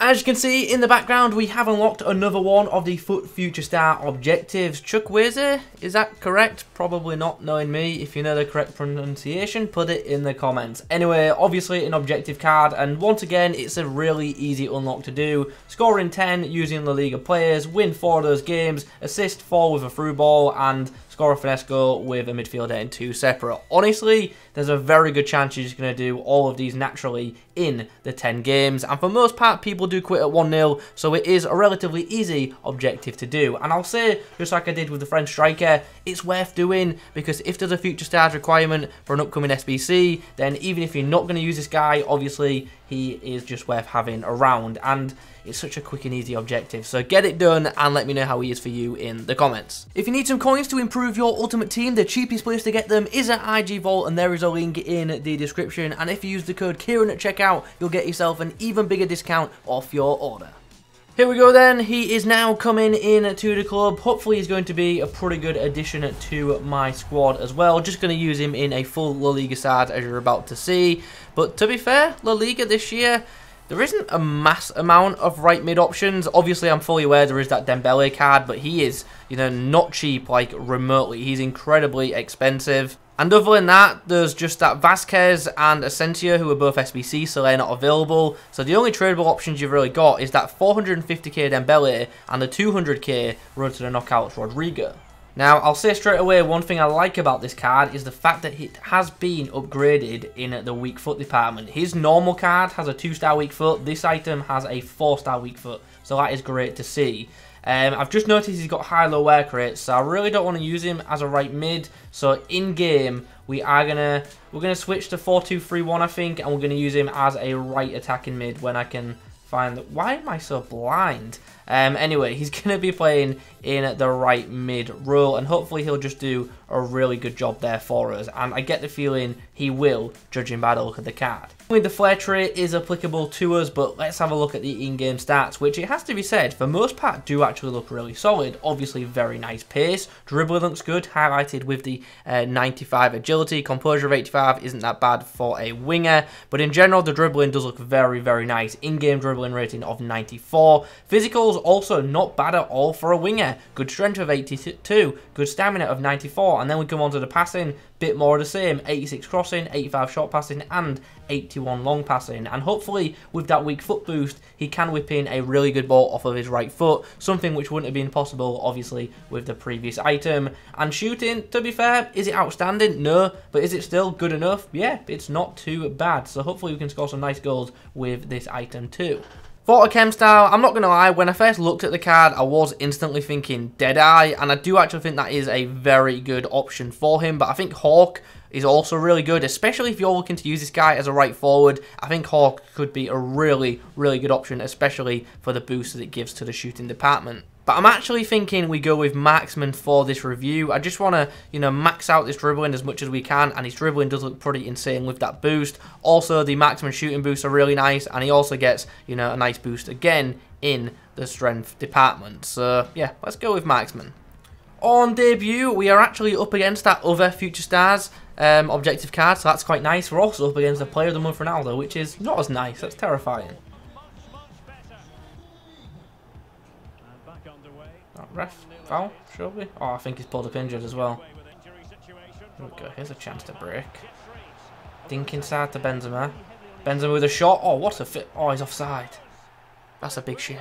As you can see in the background, we have unlocked another one of the Foot Future Star objectives. Chukwueze, is that correct? Probably not, knowing me. If you know the correct pronunciation, put it in the comments. Anyway, obviously an objective card, and once again, it's a really easy unlock to do. Scoring 10 using La Liga players, win 4 of those games, assist 4 with a through ball, and score a finesse goal with a midfielder in two separate. Honestly, there's a very good chance you're just going to do all of these naturally in the 10 games. And for most part, people do quit at 1-0, so it is a relatively easy objective to do. And I'll say, just like I did with the French striker, it's worth doing because if there's a future stars requirement for an upcoming SBC, then even if you're not going to use this guy, obviously he is just worth having around. And it's such a quick and easy objective. So get it done and let me know how he is for you in the comments. If you need some coins to improve your ultimate team, the cheapest place to get them is at IG Vault and there is a link in the description. And if you use the code Kieron at checkout, you'll get yourself an even bigger discount off your order. Here we go then, he is now coming in to the club. Hopefully he's going to be a pretty good addition to my squad as well. Just going to use him in a full La Liga side as you're about to see. But to be fair, La Liga this year, there isn't a mass amount of right mid options. Obviously, I'm fully aware there is that Dembele card, but he is, you know, not cheap, like, remotely. He's incredibly expensive. And other than that, there's just that Vazquez and Asensio, who are both SBC, so they're not available. So the only tradable options you've really got is that 450k Dembele and the 200k Road to the Knockouts Rodrigo. Now, I'll say straight away, one thing I like about this card is the fact that it has been upgraded in the weak foot department. His normal card has a 2-star weak foot. This item has a 4-star weak foot. So that is great to see. Um, I've just noticed he's got high-low work rates, so I really don't want to use him as a right mid. So in-game, we are gonna we're gonna switch to 4-2-3-1, I think, and we're gonna use him as a right attacking mid when I can find that. Why am I so blind? Um, anyway, he's going to be playing in the right mid role, and hopefully he'll just do a really good job there for us. And I get the feeling he will, judging by the look of the card. The flair trait is applicable to us, but let's have a look at the in-game stats, which it has to be said, for most part do actually look really solid. Obviously, very nice pace. Dribbling looks good, highlighted with the uh, 95 agility. Composure of 85 isn't that bad for a winger, but in general, the dribbling does look very, very nice. In-game dribbling rating of 94. Physicals also not bad at all for a winger. Good strength of 82, good stamina of 94, and then we come on to the passing, bit more of the same, 86 crossing, 85 short passing, and 81 long passing. And hopefully, with that weak foot boost, he can whip in a really good ball off of his right foot, something which wouldn't have been possible, obviously, with the previous item. And shooting, to be fair, is it outstanding? No, but is it still good enough? Yeah, it's not too bad. So hopefully we can score some nice goals with this item too. For a chem style, I'm not going to lie, when I first looked at the card, I was instantly thinking Deadeye, and I do actually think that is a very good option for him, but I think Hawk is also really good, especially if you're looking to use this guy as a right forward. I think Hawk could be a really, really good option, especially for the boost that it gives to the shooting department. But I'm actually thinking we go with Marksman for this review. I just want to, you know, max out this dribbling as much as we can. And his dribbling does look pretty insane with that boost. Also, the Marksman shooting boosts are really nice. And he also gets, you know, a nice boost again in the strength department. So, yeah, let's go with Marksman. On debut, we are actually up against that other Future Stars um, objective card. So that's quite nice. We're also up against the Player of the Month Ronaldo, which is not as nice. That's terrifying. Ref, foul, surely? Oh, I think he's pulled up injured as well. Here we go, here's a chance to break. Dink inside to Benzema. Benzema with a shot. Oh, what a fit. Oh, he's offside. That's a big shame.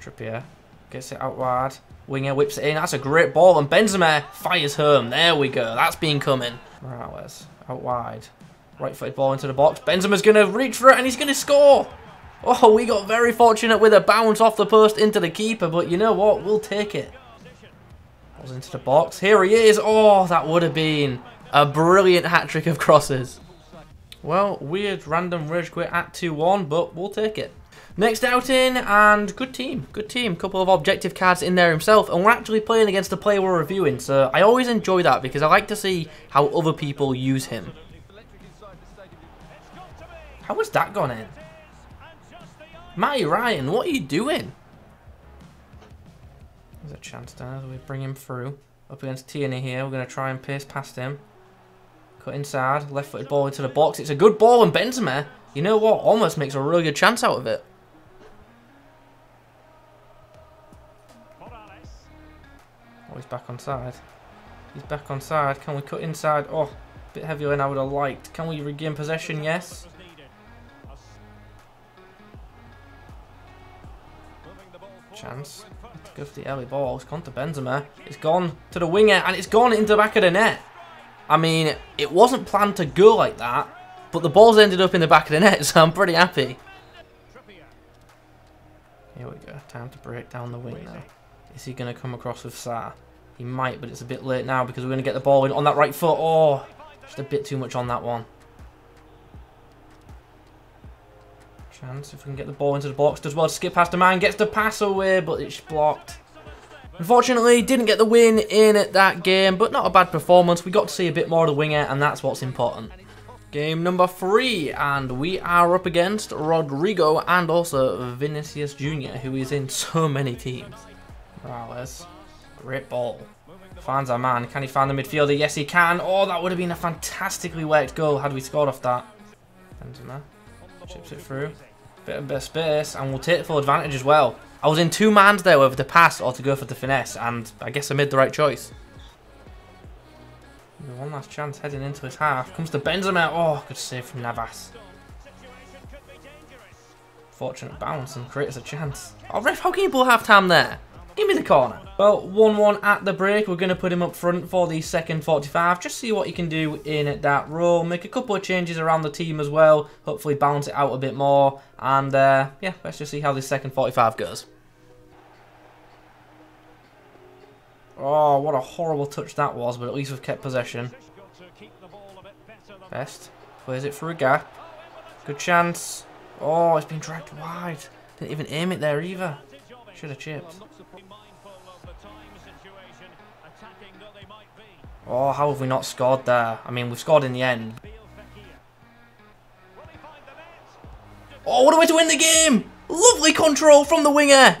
Trippier gets it out wide. Winger whips it in. That's a great ball. And Benzema fires home. There we go. That's been coming. Morales out wide. Right footed ball into the box. Benzema's going to reach for it and he's going to score. Oh, we got very fortunate with a bounce off the post into the keeper, but you know what? We'll take it. Goes into the box. Here he is. Oh, that would have been a brilliant hat-trick of crosses. Well, weird random rage quit at 2-1, but we'll take it. Next outing, and good team, good team. Couple of objective cards in there himself, and we're actually playing against the player we're reviewing, so I always enjoy that because I like to see how other people use him. How was that gone in? Matty Ryan, what are you doing? There's a chance there. We bring him through. Up against Tierney here. We're going to try and pace past him. Cut inside. Left-footed ball into the box. It's a good ball and Benzema You know what? Almost makes a really good chance out of it. Oh, he's back on side. He's back on side. Can we cut inside? Oh, a bit heavier than I would have liked. Can we regain possession? Yes. Chance. Go for the early ball. It's gone to Benzema. It's gone to the winger and it's gone into the back of the net. I mean, it wasn't planned to go like that, but the ball's ended up in the back of the net, so I'm pretty happy. Here we go. Time to break down the wing now. Is he going to come across with Sarr? He might, but it's a bit late now because we're going to get the ball in on that right foot. Oh, just a bit too much on that one. Chance if we can get the ball into the box. Does well to skip past the man, gets the pass away, but it's blocked. Unfortunately, didn't get the win in at that game, but not a bad performance. We got to see a bit more of the winger, and that's what's important. Game number three, and we are up against Rodrigo and also Vinicius Jr., who is in so many teams. Morales, great ball. Finds our man. Can he find the midfielder? Yes, he can. Oh, that would have been a fantastically worked goal had we scored off that. Benzema chips it through. Bit of, bit of space, and we'll take full advantage as well. I was in two mans there whether to pass or to go for the finesse, and I guess I made the right choice. One last chance heading into his half. Comes to Benzema. Oh, good save from Navas. Fortunate bounce and creates a chance. Oh, ref, how can you pull half time there? Give me the corner. Well, 1-1 at the break. We're going to put him up front for the second 45. Just see what he can do in that role. Make a couple of changes around the team as well. Hopefully balance it out a bit more. And, uh, yeah, let's just see how this second 45 goes. Oh, what a horrible touch that was, but at least we've kept possession. Best. Plays it for a gap. Good chance. Oh, it's been dragged wide. Didn't even aim it there either. Should have chipped. Oh, how have we not scored there? I mean, we've scored in the end. Oh, what a way to win the game! Lovely control from the winger!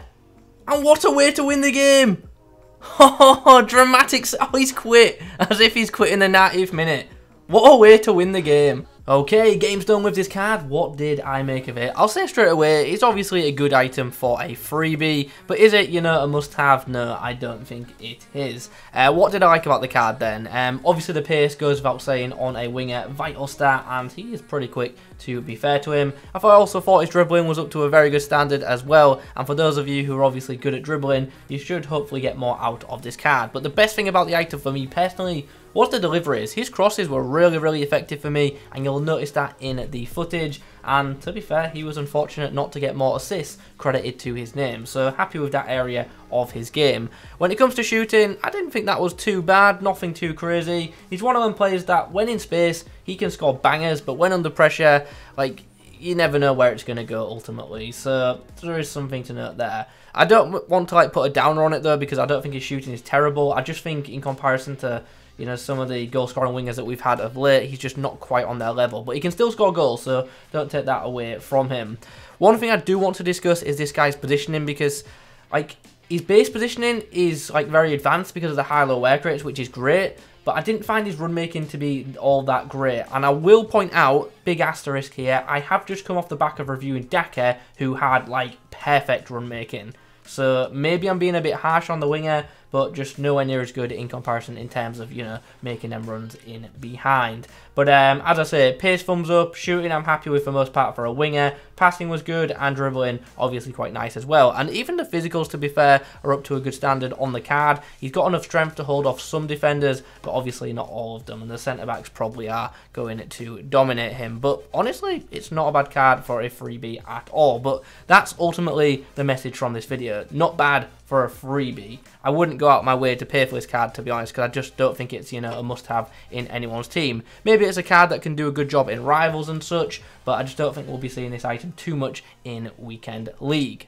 And what a way to win the game! Oh, dramatic. Oh, he's quit. As if he's quit in the 90th minute. What a way to win the game. Okay, game's done with this card. What did I make of it? I'll say straight away, it's obviously a good item for a freebie, but is it, you know, a must-have? No, I don't think it is. Uh, what did I like about the card then? Um, obviously the pace goes without saying on a winger, vital stat, and he is pretty quick to be fair to him. I also thought his dribbling was up to a very good standard as well, and for those of you who are obviously good at dribbling, you should hopefully get more out of this card. But the best thing about the item for me personally was the deliveries. His crosses were really, really effective for me, and you'll notice that in the footage. And to be fair, he was unfortunate not to get more assists credited to his name. So happy with that area of his game. When it comes to shooting, I didn't think that was too bad, nothing too crazy. He's one of them players that when in space, he can score bangers, but when under pressure, like you never know where it's going to go ultimately. So there is something to note there. I don't want to like put a downer on it though because I don't think his shooting is terrible. I just think in comparison to you know, some of the goal scoring wingers that we've had of late, he's just not quite on their level. But he can still score goals, so don't take that away from him. One thing I do want to discuss is this guy's positioning because, like, his base positioning is, like, very advanced because of the high-low work rates, which is great. But I didn't find his run making to be all that great. And I will point out, big asterisk here, I have just come off the back of reviewing Daka, who had, like, perfect run making. So maybe I'm being a bit harsh on the winger, but just nowhere near as good in comparison in terms of, you know, making them runs in behind. But um, as I say, pace thumbs up, shooting I'm happy with for most part for a winger, passing was good, and dribbling obviously quite nice as well. And even the physicals, to be fair, are up to a good standard on the card. He's got enough strength to hold off some defenders, but obviously not all of them, and the centre-backs probably are going to dominate him. But honestly, it's not a bad card for a freebie at all. But that's ultimately the message from this video. Not bad for a freebie. I wouldn't go out my way to pay for this card, to be honest, because I just don't think it's, you know, a must-have in anyone's team. Maybe it's a card that can do a good job in rivals and such, but I just don't think we'll be seeing this item too much in Weekend League.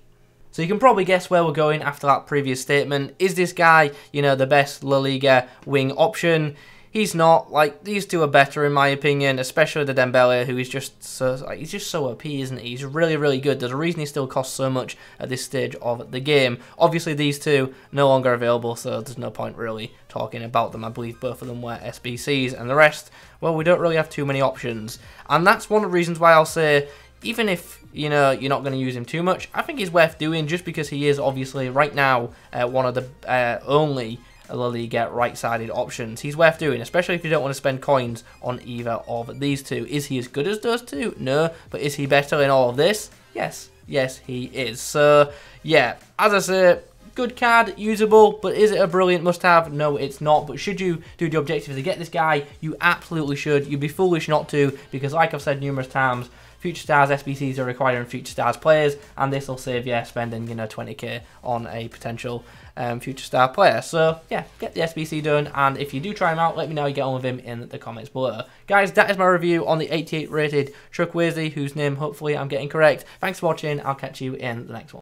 So you can probably guess where we're going after that previous statement. Is this guy, you know, the best La Liga wing option? He's not. Like, these two are better in my opinion, especially the Dembele, who is just so, like, he's just so OP, isn't he? He's really, really good. There's a reason he still costs so much at this stage of the game. Obviously, these two no longer available, so there's no point really talking about them. I believe both of them were SBCs, and the rest, well, we don't really have too many options. And that's one of the reasons why I'll say, even if you know you're not going to use him too much, I think he's worth doing just because he is obviously right now uh, one of the uh, only La Liga right-sided options. He's worth doing, especially if you don't want to spend coins on either of these two. Is he as good as those two? No, but is he better in all of this? Yes, yes he is. So, yeah, as I say, good card, usable, but is it a brilliant must-have? No, it's not. But should you do the objective to get this guy, you absolutely should. You'd be foolish not to, because like I've said numerous times, Future Stars SBCs are required in Future Stars players, and this will save you spending, you know, 20k on a potential um, Future Star player. So, yeah, get the SBC done, and if you do try him out, let me know you get on with him in the comments below. Guys, that is my review on the 88 rated Chukwueze, whose name hopefully I'm getting correct. Thanks for watching, I'll catch you in the next one.